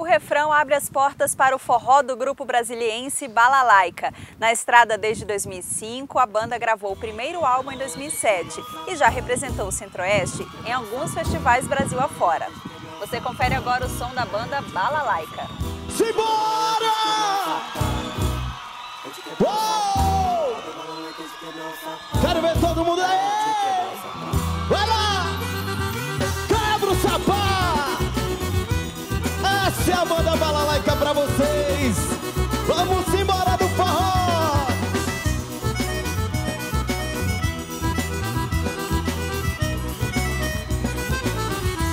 O refrão abre as portas para o forró do grupo brasiliense Balalaica. Na estrada desde 2005, a banda gravou o primeiro álbum em 2007 e já representou o Centro-Oeste em alguns festivais Brasil afora. Você confere agora o som da banda Balalaica. Simbora! Uou! Quero ver todo mundo aí!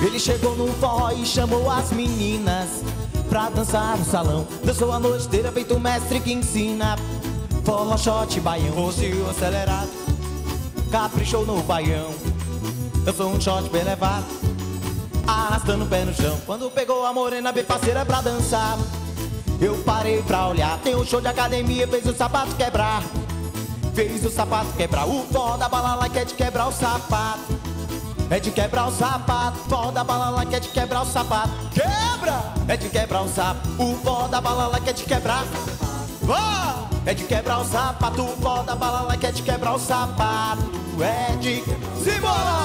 Ele chegou no forró e chamou as meninas pra dançar no salão. Dançou a noite inteira, feito o mestre que ensina. Forró, shot, baião, rocio acelerado. Caprichou no baião. Dançou um shot bem levado. Arrastando o pé no chão. Quando pegou a morena bem parceira pra dançar. Eu parei pra olhar. Tem um show de academia, fez o sapato quebrar. Fez o sapato quebrar. O forró da balala quer de quebrar o sapato. É de quebrar o sapato, forró da balala que é de quebrar o sapato. Quebra! É de quebrar o sapato, o forró da balala que é de quebrar. Vá! É de quebrar o sapato, o forró da balala que é de quebrar o sapato. É de. Simbora!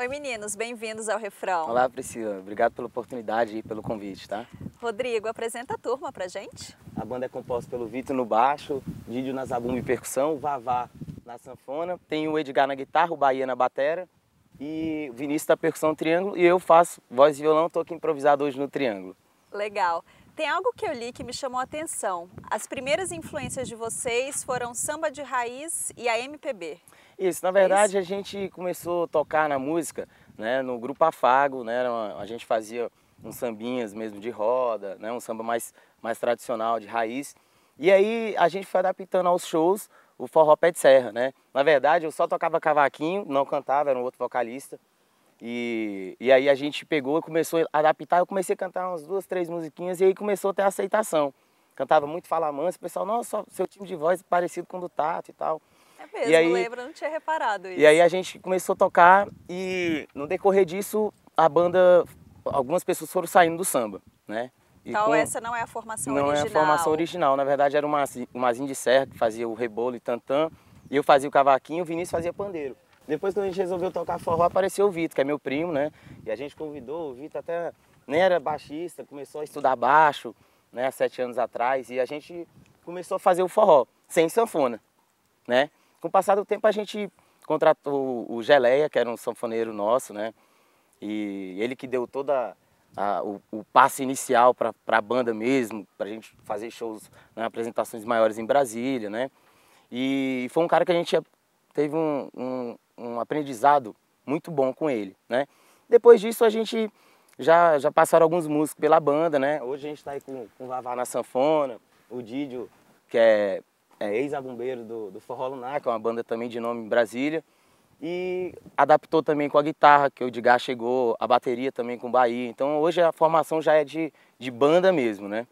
Oi meninos, bem-vindos ao refrão. Olá, Priscila. Obrigado pela oportunidade e pelo convite, tá? Rodrigo, apresenta a turma pra gente. A banda é composta pelo Vitor no baixo, Didio na zabumba e percussão, Vavá na sanfona, tem o Edgar na guitarra, o Bahia na batera e o Vinícius da percussão triângulo e eu faço voz e violão, tô aqui improvisado hoje no triângulo. Legal. Tem algo que eu li que me chamou a atenção. As primeiras influências de vocês foram samba de raiz e a MPB. Isso, na verdade a gente começou a tocar na música, né, no grupo Afago, né, era uma- a gente fazia uns sambinhas mesmo de roda, né, um samba mais, mais tradicional, de raiz. E aí a gente foi adaptando aos shows o forró pé de serra, né. Na verdade eu só tocava cavaquinho, não cantava, era um outro vocalista. E, e aí a gente pegou e começou a adaptar, eu comecei a cantar umas duas, três musiquinhas e aí começou a ter aceitação. Cantava muito Fala Manso, o pessoal, nossa, seu time de voz é parecido com o do Tato e tal. É mesmo, E aí- lembra? Não tinha reparado isso. E aí a gente começou a tocar e no decorrer disso a banda, algumas pessoas foram saindo do samba, né? E Então com- essa não é a formação não original. é a formação original, na verdade era uma uma de serra que fazia o rebolo e tantã, e eu fazia o cavaquinho, o Vinícius fazia pandeiro. Depois quando a gente resolveu tocar forró, apareceu o Vitor, que é meu primo, né? E a gente convidou, o Vitor até nem era baixista, começou a estudar baixo, né, há sete anos atrás, e a gente começou a fazer o forró, sem sanfona, né? Com o passar do tempo a gente contratou o Geleia, que era um sanfoneiro nosso, né? E ele que deu toda o, o passo inicial para a banda mesmo, para a gente fazer shows, né, apresentações maiores em Brasília, né? E foi um cara que a gente teve um, um, um aprendizado muito bom com ele, né? Depois disso a gente já, já passaram alguns músicos pela banda, né? Hoje a gente está aí com, com o Vavá na sanfona, o Didio, que é, é ex-abumbeiro do, do Forró Lunar, que é uma banda também de nome em Brasília. E adaptou também com a guitarra, que o Edgar chegou, a bateria também com o Bahia. Então hoje a formação já é de, de banda mesmo, né?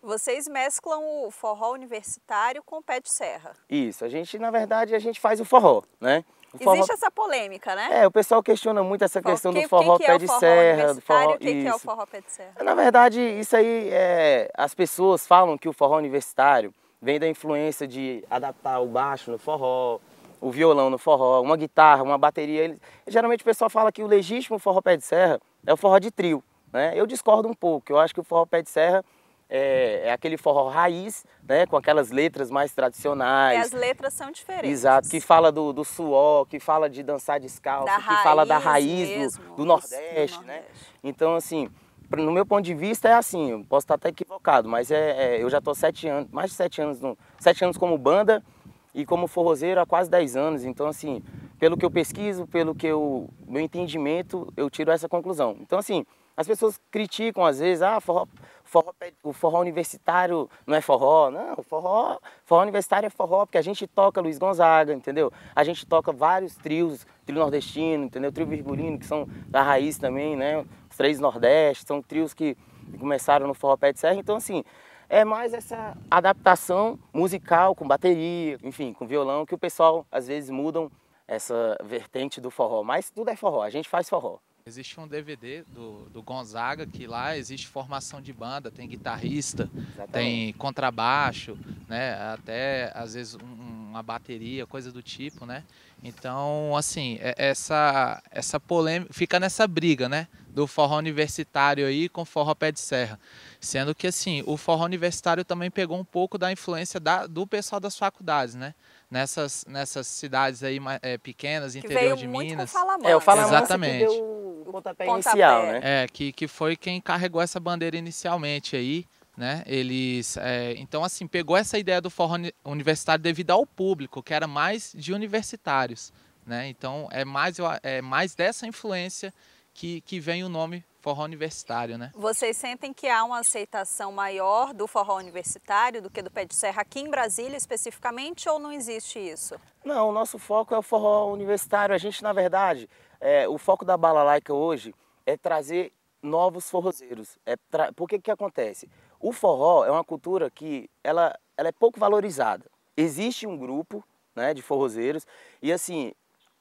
Vocês mesclam o forró universitário com o pé de serra. Isso, a gente, na verdade, a gente faz o forró, né? O forró- Existe essa polêmica, né? É, o pessoal questiona muito essa Qual- questão que- do forró que que pé é o de forró serra, do forró... o que, que é o isso. forró pé de serra? Na verdade, isso aí é. As pessoas falam que o forró universitário vem da influência de adaptar o baixo no forró, o violão no forró, uma guitarra, uma bateria. Ele- Geralmente o pessoal fala que o legítimo forró pé de serra é o forró de trio. Né? Eu discordo um pouco. Eu acho que o forró pé de serra é, é aquele forró raiz, né? com aquelas letras mais E tradicionais. as letras são diferentes. Exato, que fala do, do suor, que fala de dançar descalço, Da que fala da raiz do- mesmo, do, do Nordeste, né? Nordeste. Então, assim, no meu ponto de vista é assim, eu posso estar até equivocado, mas é, é- eu já estou sete anos, mais de sete anos, no, sete anos como banda e como forrozeiro há quase dez anos. Então, assim, pelo que eu pesquiso, pelo que eu, meu entendimento, eu tiro essa conclusão. Então, assim, as pessoas criticam às vezes, ah, forró, forró o forró universitário não é forró. Não, forró, forró universitário é forró, porque a gente toca Luiz Gonzaga, entendeu? A gente toca vários trios, trio nordestino, entendeu? Trio virgulino, que são da raiz também, né? Três Nordeste, são trios que começaram no forró pé de serra. Então, assim, é mais essa adaptação musical com bateria, enfim, com violão, que o pessoal às vezes mudam essa vertente do forró. Mas tudo é forró, a gente faz forró. Existe um DVD do, do Gonzaga que lá existe formação de banda, tem guitarrista, Exatamente. tem contrabaixo, né? Até às vezes um, uma bateria, coisa do tipo, né? Então, assim, é, essa essa polêmica fica nessa briga, né? Do forró universitário aí com forró pé de serra. Sendo que assim, o forró universitário também pegou um pouco da influência da, do pessoal das faculdades, né? Nessas, nessas cidades aí é, pequenas, que interior de Minas. é, o Fala Exatamente. Que deu o pontapé, pontapé inicial, né? É, que, que foi quem carregou essa bandeira inicialmente aí, né? Eles, é, então assim, pegou essa ideia do forró universitário devido ao público, que era mais de universitários, né? Então é mais, é mais dessa influência que, que vem o nome forró universitário, né? Vocês sentem que há uma aceitação maior do forró universitário do que do pé de serra aqui em Brasília especificamente ou não existe isso? Não, o nosso foco é o forró universitário. A gente, na verdade, é, o foco da Balalaica hoje é trazer novos forrozeiros. É tra... Por que que acontece? O forró é uma cultura que ela, ela é pouco valorizada. Existe um grupo né, de forrozeiros e assim,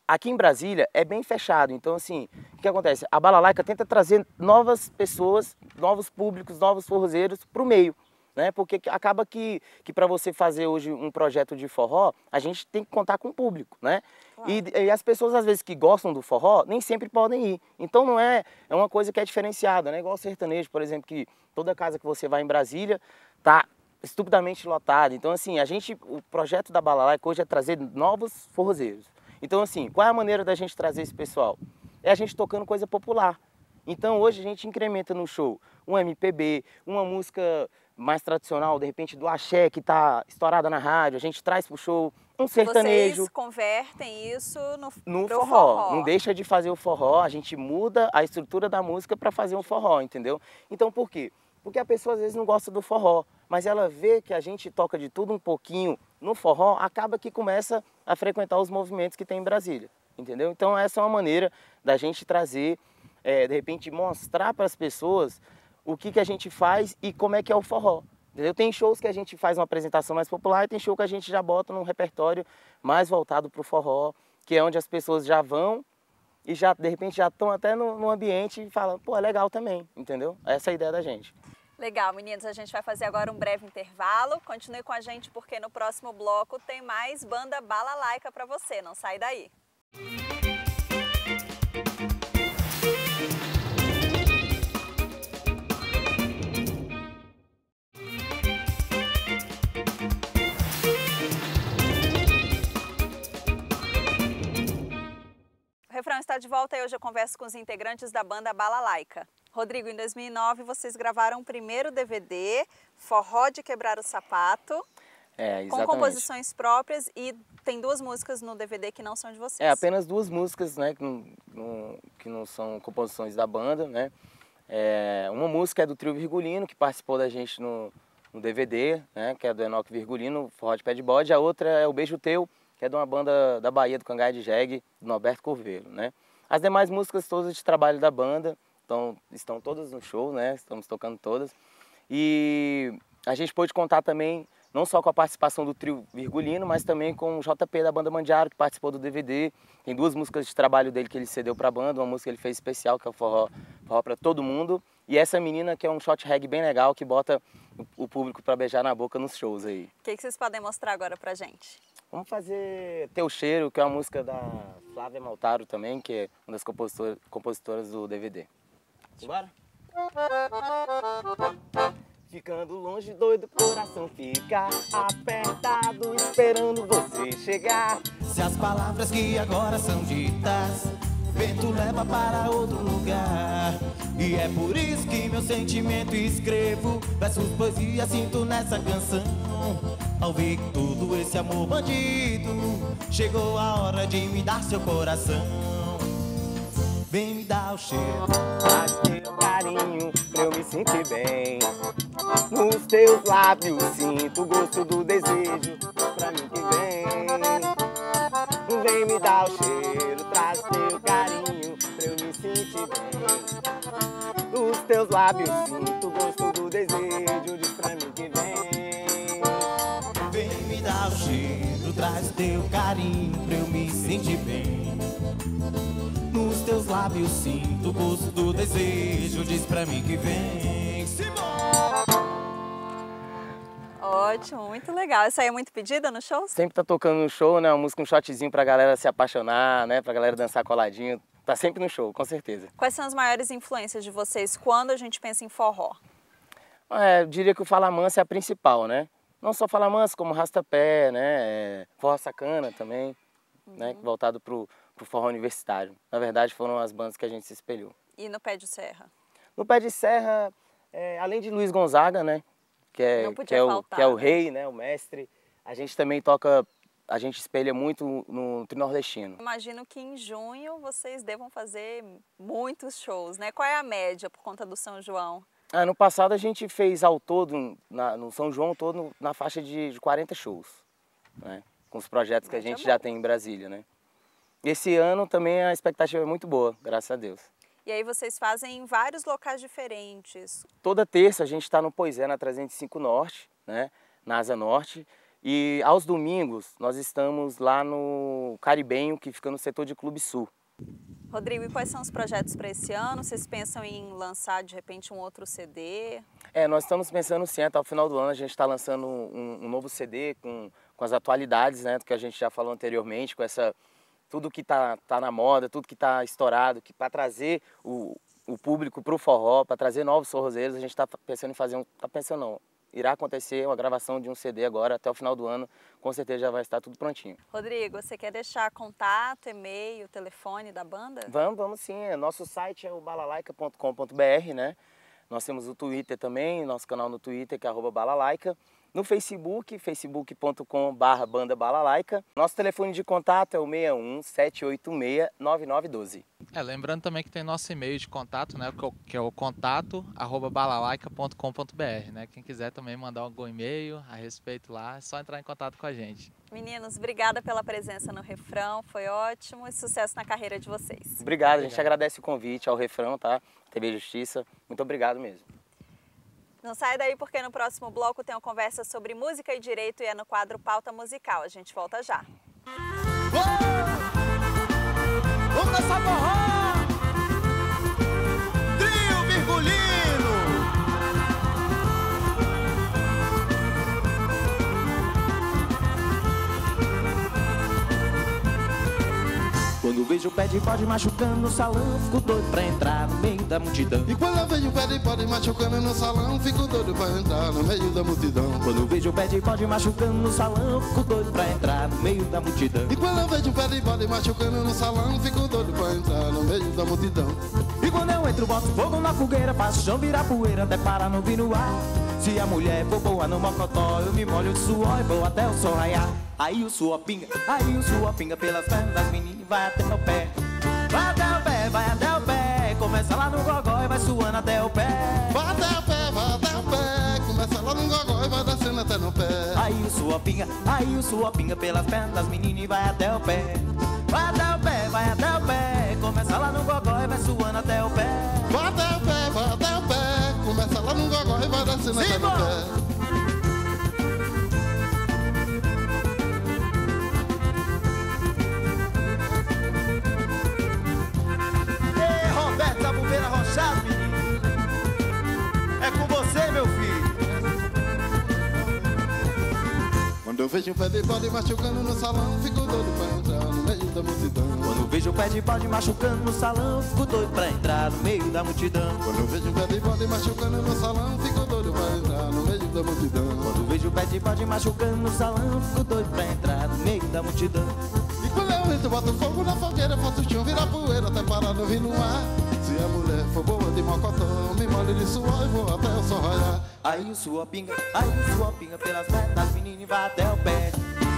aqui em Brasília é bem fechado. Então assim, o que acontece? A Balalaica tenta trazer novas pessoas, novos públicos, novos forrozeiros para o meio né? Porque acaba que, que para você fazer hoje um projeto de forró, a gente tem que contar com o público, né? Claro. E, e, as pessoas, às vezes, que gostam do forró, nem sempre podem ir. Então não é, é uma coisa que é diferenciada, né? Igual o sertanejo, por exemplo, que toda casa que você vai em Brasília tá estupidamente lotada. Então, assim, a gente, o projeto da Balalaica hoje é trazer novos forrozeiros. Então, assim, qual é a maneira da gente trazer esse pessoal? É a gente tocando coisa popular. Então, hoje a gente incrementa no show um MPB, uma música mais tradicional, de repente do axé que está estourada na rádio, a gente traz pro show um sertanejo. Vocês convertem isso no, no forró. forró. Não deixa de fazer o forró, a gente muda a estrutura da música para fazer um forró, entendeu? Então por quê? Porque a pessoa às vezes não gosta do forró, mas ela vê que a gente toca de tudo um pouquinho no forró, acaba que começa a frequentar os movimentos que tem em Brasília, entendeu? Então essa é uma maneira da gente trazer, é, de repente mostrar para as pessoas o que, que a gente faz e como é que é o forró. Entendeu? Tem shows que a gente faz uma apresentação mais popular e tem show que a gente já bota num repertório mais voltado para o forró, que é onde as pessoas já vão e já de repente já estão até no, no ambiente e falam, pô, é legal também, entendeu? Essa é a ideia da gente. Legal, meninos, a gente vai fazer agora um breve intervalo. Continue com a gente porque no próximo bloco tem mais banda Bala Laica para você. Não sai daí. Refrão está de volta e hoje eu converso com os integrantes da banda Balalaica. Rodrigo, em 2009 vocês gravaram o primeiro DVD, Forró de Quebrar o Sapato, é, com composições próprias e tem duas músicas no DVD que não são de vocês. É, apenas duas músicas, né, que não, que não são composições da banda, né. É, uma música é do Trio Virgulino, que participou da gente no, no DVD, né, que é do Enoque Virgulino, Forró de Pé de Bode. A outra é o Beijo Teu, que é de uma banda da Bahia, do Cangai de Jegue, do Norberto Corveiro, né? As demais músicas todas de trabalho da banda, então, estão todas no show, né? Estamos tocando todas. E a gente pôde contar também, não só com a participação do trio Virgulino, mas também com o JP da banda Mandiaro, que participou do DVD. Tem duas músicas de trabalho dele que ele cedeu para a banda, uma música que ele fez especial, que é o Forró, forró para Todo Mundo. E essa menina que é um shot reggae bem legal, que bota o público para beijar na boca nos shows aí. O que, que vocês podem mostrar agora pra gente? Vamos fazer Teu Cheiro, que é uma música da Flávia Maltaro também, que é uma das compositoras do DVD. Bora? Ficando longe, doido, coração fica apertado, esperando você chegar. Se as palavras que agora são ditas, vento leva para outro lugar. E é por isso que meu sentimento escrevo, versos, poesia, sinto nessa canção. Ao ver todo esse amor bandido, chegou a hora de me dar seu coração. Vem me dar o cheiro, carinho pra eu me sentir bem. Nos teus lábios sinto o gosto do desejo, pra mim que vem. Vem me dar o cheiro, traz teu carinho pra eu me sentir ver. Nos teus lábios sinto o gosto do desejo, diz pra mim que vem. Vem me dar o cheiro, traz teu carinho pra eu me sentir bem. Lábios sinto o gosto do desejo, diz pra mim que vem. Ótimo, muito legal. Essa aí é muito pedida no show? Sempre tá tocando no show, né? Uma música, um shotzinho pra galera se apaixonar, né? Pra galera dançar coladinho. Tá sempre no show, com certeza. Quais são as maiores influências de vocês quando a gente pensa em forró? É, eu diria que o Fala Mansa é a principal, né? Não só Fala Mansa, como Rastapé, né? É, forró Sacana também, né? Voltado pro, pro forró universitário. Na verdade, foram as bandas que a gente se espelhou. E no Pé de Serra? No Pé de Serra, é, além de Luiz Gonzaga, né? Que é, que é, o, que é o né? rei, né? O mestre. A gente também toca, a gente espelha muito no Trinordestino. Imagino que em junho vocês devam fazer muitos shows, né? Qual é a média por conta do São João? Ah, no passado a gente fez ao todo, na- no São João todo, na faixa de, de 40 shows, né? Com os projetos que a gente já tem em Brasília, né? Esse ano também a expectativa é muito boa, graças a Deus. E aí vocês fazem em vários locais diferentes. Toda terça a gente está no Poisé, na 305 Norte, né? Na Asa Norte. E aos domingos nós estamos lá no Caribenho, que fica no setor de Clube Sul. Rodrigo, e quais são os projetos para esse ano? Vocês pensam em lançar de repente um outro CD? É, nós estamos pensando sim, até o final do ano a gente está lançando um, um novo CD com, com as atualidades, né, do que a gente já falou anteriormente, com essa tudo que tá, tá na moda, tudo que tá estourado, que para trazer o, o público para o forró, para trazer novos forrozeiros, a gente está pensando em fazer um, tá pensando não, irá acontecer uma gravação de um CD agora até o final do ano, com certeza já vai estar tudo prontinho. Rodrigo, você quer deixar contato, e-mail, telefone da banda? Vamos, vamos sim. É, Nosso site é o balalaica.com.br, né? Nós temos o Twitter também, nosso canal no Twitter que é arroba balalaica. No Facebook, facebook.com barra banda balalaica. Nosso telefone de contato é o 61 786 9912. É, lembrando também que tem nosso e-mail de contato, né? que é o- é contato arroba balalaica.com.br, né? Quem quiser também mandar algum e-mail a respeito lá, é só entrar em contato com a gente. Meninos, obrigada pela presença no refrão, foi ótimo e sucesso na carreira de vocês. Obrigado, a gente agradece o convite ao refrão, tá? TV Justiça. Muito obrigado mesmo. Não sai daí porque no próximo bloco tem uma conversa sobre música e direito e é no quadro Pauta Musical. A gente volta já. Quando vejo o pé de bode machucando no salão, fico doido pra entrar no meio da multidão. E quando eu vejo o pé de pode machucando no salão, fico doido pra entrar no meio da multidão. Quando vejo o pé de bode machucando no salão, fico doido pra entrar no meio da multidão. E quando eu vejo o pé de pode machucando no salão, fico doido pra entrar no meio da multidão. E quando eu entro, boto fogo na fogueira, faço chão virar poeira, até para não vir no ar. Se a mulher for boa no mocotó, eu me molho de suor e vou até o sol raiar. Aí o suor pinga, aí o suor pinga pelas pernas das meninas e vai até o pé. Vai até o pé, vai até o pé, começa lá no gogó e vai suando até o pé. Vai até o pé, vai até o pé, começa lá no gogó e vai descendo até no pé. Aí o suor pinga, aí o suor pinga pelas pernas das meninas e vai até o pé. Vai até o pé, vai até o pé, começa lá no gogó e vai suando até o pé. Começa lá no gogó e vai descendo até no pé. Quando eu vejo o pé de pode machucando no salão, fico doido pra entrar no meio da multidão. Quando vejo o pé de bode machucando no salão, fico doido pra entrar no meio da multidão. Quando eu vejo o pé de pode machucando no salão, fico doido pra entrar no meio da multidão. Quando vejo o pé de bode machucando no salão, fico doido pra entrar no meio da multidão. E quando eu entro, boto fogo na fogueira, faço o chão virar poeira, até parar no vir no ar. A mulher for boa de mocotó, me molho de suor e vou até o sol raiar. Aí o suor pinga, aí o suor pinga pelas pernas das meninas e vai até o pé.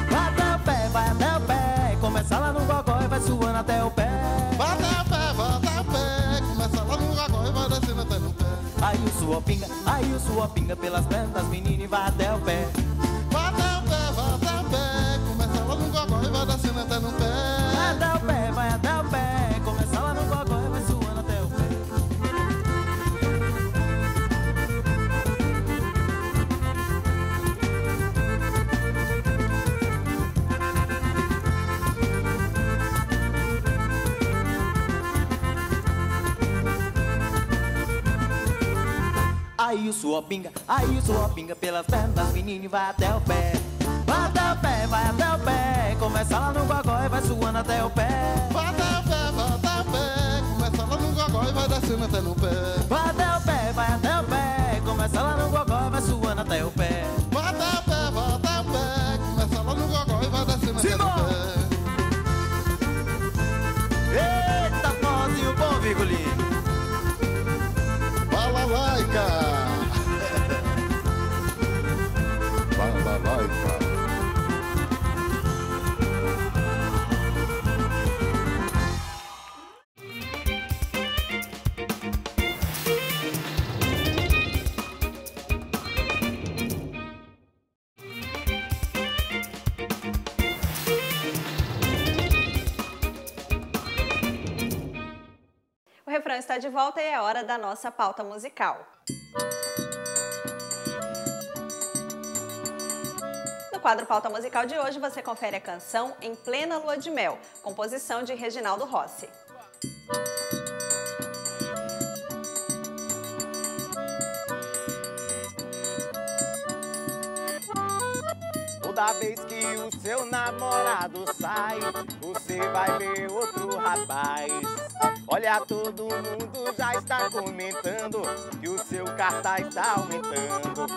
Vai até o pé, vai até o pé, começa lá no gogó e vai suando até o pé. Vai até o pé, vai até o pé, começa lá no gogó e vai descendo até no pé. Aí o suor pinga, aí o suor pinga pelas pernas das meninas e vai até o pé. Aí o suor pinga, aí suor pinga pelas pernas e vai até o pé. Vai até o pé, vai até o pé. Começa lá no gogó e vai suando até o pé. Vai até o pé, vai até o pé. Começa lá no gogó e vai descendo até no pé. Vai até o pé, vai até o pé. De volta e é hora da nossa pauta musical. No quadro Pauta Musical de hoje, você confere a canção Em Plena Lua de Mel, composição de Reginaldo Rossi. Toda vez que o seu namorado sai, você vai ver outro rapaz. Olha, todo mundo já está comentando que o seu cartaz está aumentando.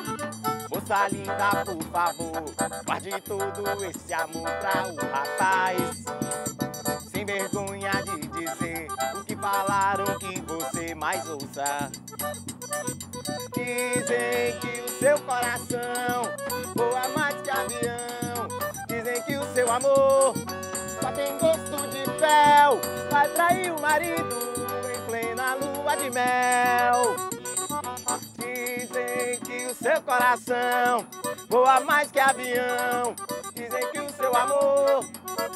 Moça linda, por favor, guarde todo esse amor pra o rapaz. Sem vergonha de dizer o que falaram que você mais ouça. Dizem que o seu coração voa mais que avião. Dizem que o seu amor Vai trair o marido em plena lua de mel. Dizem que o seu coração voa mais que avião. Dizem que o seu amor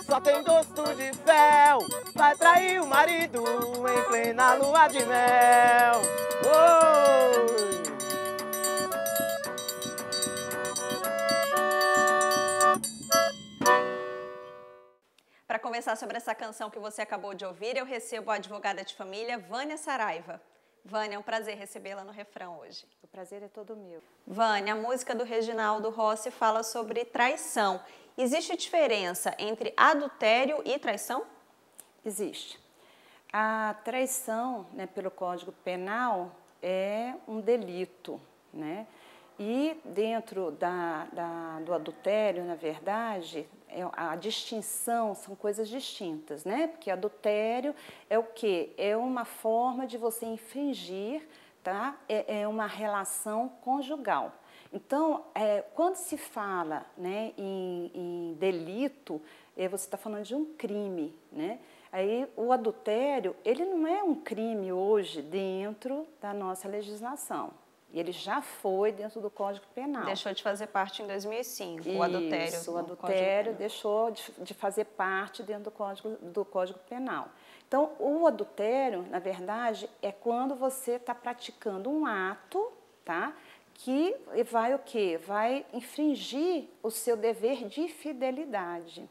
só tem gosto de fel. Vai trair o marido em plena lua de mel. Oi! Conversar sobre essa canção que você acabou de ouvir, eu recebo a advogada de família Vânia Saraiva. Vânia, é um prazer recebê-la no refrão hoje. O prazer é todo meu. Vânia, a música do Reginaldo Rossi fala sobre traição. Existe diferença entre adultério e traição? Existe. A traição, né, pelo Código Penal, é um delito, né? E dentro da, da- do adultério, na verdade, a distinção são coisas distintas, né? Porque adultério é o quê? É uma forma de você infringir, tá? É, é uma relação conjugal. Então, é, quando se fala né, em, em delito, é, você está falando de um crime, né? Aí o adultério, ele não é um crime hoje dentro da nossa legislação. Ele já foi dentro do Código Penal. Deixou de fazer parte em 2005, o adultério. Isso, o adultério deixou de, de fazer parte dentro do código, do Código Penal. Então, o adultério, na verdade, é quando você está praticando um ato, tá? Que vai o quê? Vai infringir o seu dever de fidelidade.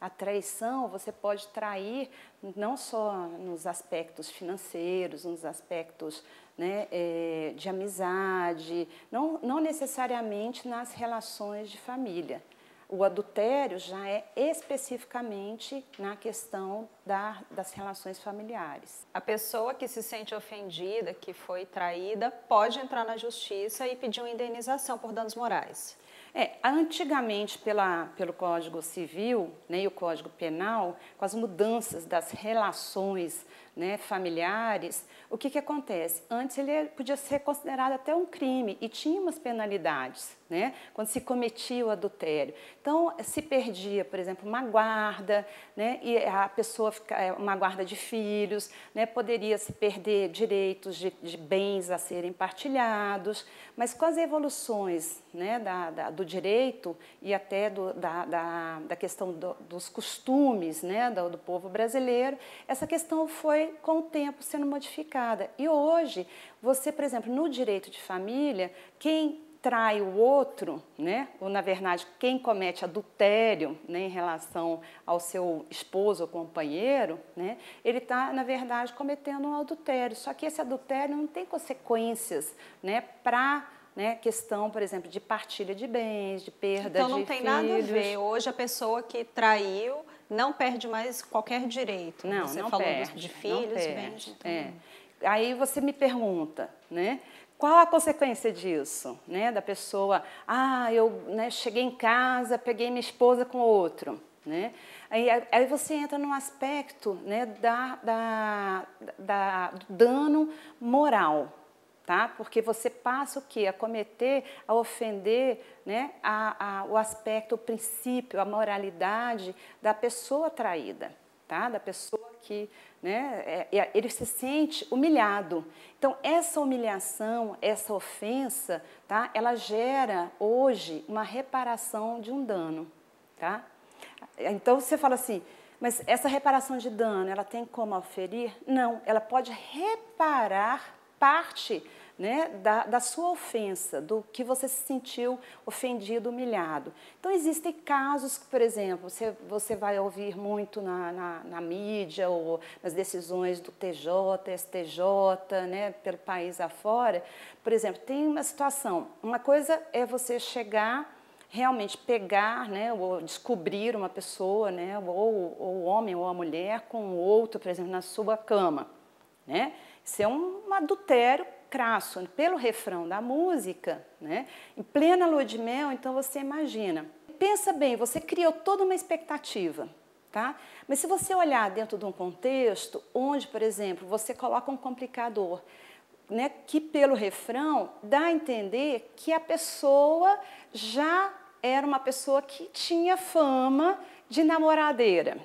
A traição, você pode trair não só nos aspectos financeiros, nos aspectos né, eh, de amizade, não, não necessariamente nas relações de família. O adultério já é especificamente na questão da, das relações familiares. A pessoa que se sente ofendida, que foi traída, pode entrar na justiça e pedir uma indenização por danos morais. É, antigamente, pela, pelo Código Civil né, e o Código Penal, com as mudanças das relações né, familiares, o que, que acontece? Antes ele podia ser considerado até um crime e tinha umas penalidades, né, quando se cometia o adultério. Então, se perdia, por exemplo, uma guarda, né, e a pessoa, fica, é, uma guarda de filhos, né, poderia se perder direitos de, de bens a serem partilhados, mas com as evoluções né, da, da, do direito e até do, da, da, da, questão do, dos costumes né, do, do povo brasileiro, essa questão foi com o tempo sendo modificada. E hoje, você, por exemplo, no direito de família, quem trai o outro, né? ou na verdade quem comete adultério né, em relação ao seu esposo ou companheiro, né, ele está, na verdade, cometendo um adultério. Só que esse adultério não tem consequências né, para né, questão, por exemplo, de partilha de bens, de perda então, de não tem filhos. nada a ver. Hoje a pessoa que traiu não perde mais qualquer direito. Não, você não falou perde, de não filhos, perde. bens. Então... É. Aí você me pergunta, né? Qual a consequência disso, né? Da pessoa, ah, eu né, cheguei em casa, peguei minha esposa com outro, né? Aí, aí você entra num aspecto, né, da, da, da, do dano moral, tá? Porque você passa o quê? A cometer, a ofender, né, a, a, o aspecto, o princípio, a moralidade da pessoa traída, tá? Da pessoa que, né, é, ele se sente humilhado. Então essa humilhação, essa ofensa, tá? Ela gera hoje uma reparação de um dano, tá? Então você fala assim, mas essa reparação de dano, ela tem como oferir? Não, ela pode reparar parte né, da, da, sua ofensa, do que você se sentiu ofendido, humilhado. Então, existem casos que, por exemplo, você, você vai ouvir muito na, na, na mídia ou nas decisões do TJ, STJ, né, pelo país afora. Por exemplo, tem uma situação, uma coisa é você chegar realmente pegar, né, ou descobrir uma pessoa, né, ou, ou o homem ou a mulher com outro, por exemplo, na sua cama, né? Isso é um adultério crasso. Pelo refrão da música, né? em plena lua de mel, então você imagina. Pensa bem, você criou toda uma expectativa. Tá? Mas se você olhar dentro de um contexto onde, por exemplo, você coloca um complicador, né, que pelo refrão dá a entender que a pessoa já era uma pessoa que tinha fama de namoradeira.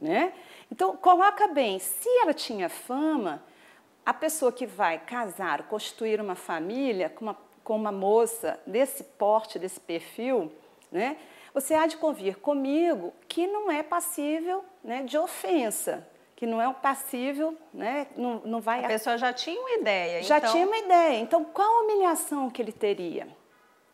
Né? Então, coloca bem, se ela tinha fama, a pessoa que vai casar, constituir uma família com uma, com uma moça desse porte, desse perfil, né, você há de convir comigo que não é passível né, de ofensa, que não é um passível, né, não, não vai... A pessoa já tinha uma ideia. Já então... tinha uma ideia. Então, qual a humilhação que ele teria?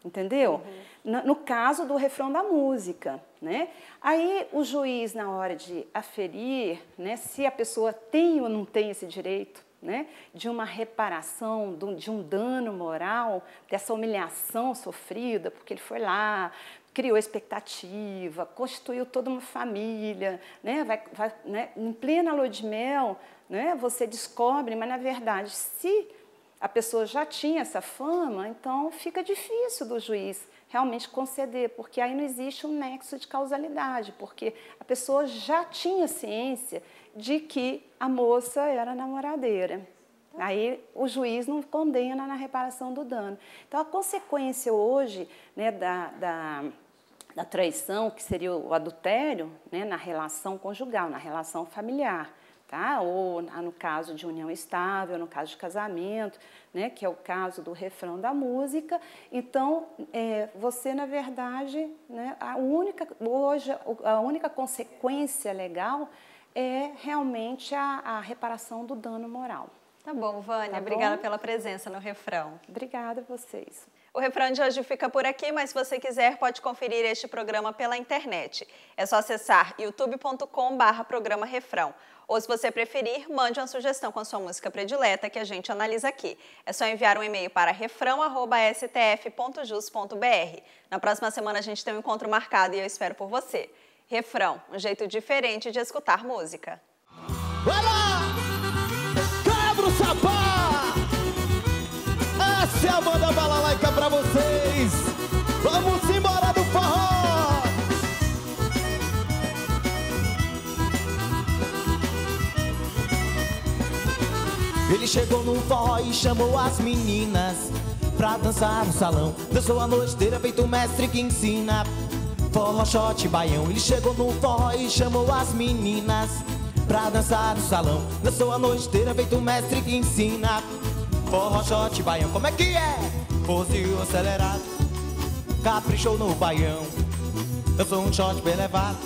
Entendeu? Uhum. No, no, caso do refrão da música, né? Aí o juiz, na hora de aferir, né, se a pessoa tem ou não tem esse direito, né, de uma reparação, de um dano moral, dessa humilhação sofrida, porque ele foi lá, criou expectativa, constituiu toda uma família, né, vai, vai, né, em plena lua de mel, né, você descobre, mas na verdade, se a pessoa já tinha essa fama, então fica difícil do juiz realmente conceder, porque aí não existe um nexo de causalidade, porque a pessoa já tinha ciência de que a moça era namoradeira. Aí o juiz não condena na reparação do dano. Então a consequência hoje né, da, da, da traição, que seria o adultério, né, na relação conjugal, na relação familiar, tá? ou no caso de união estável, no caso de casamento, né, que é o caso do refrão da música. Então, é, você, na verdade, né, a única, hoje, a única consequência legal é realmente a, a reparação do dano moral. Tá bom, Vânia. Tá obrigada bom? pela presença no refrão. Obrigada a vocês. O refrão de hoje fica por aqui, mas se você quiser pode conferir este programa pela internet. É só acessar youtube.com/barra programa refrão. Ou se você preferir, mande uma sugestão com a sua música predileta que a gente analisa aqui. É só enviar um e-mail para refrão@stf.jus.br. Na próxima semana a gente tem um encontro marcado e eu espero por você. Refrão, um jeito diferente de escutar música. Vai lá! Quebra o sapá! Essa é a banda balalaica pra vocês! Vamos embora do forró! Ele chegou no forró e chamou as meninas pra dançar no salão. Dançou a noite feito o mestre que ensina Forró, shot, baião. Ele chegou no forró e chamou as meninas Pra dançar no salão. Dançou a noite inteira, feito o mestre que ensina. Forró, shot, baião Como é que é? Fuzil acelerado Caprichou no baião. Dançou um shot bem levado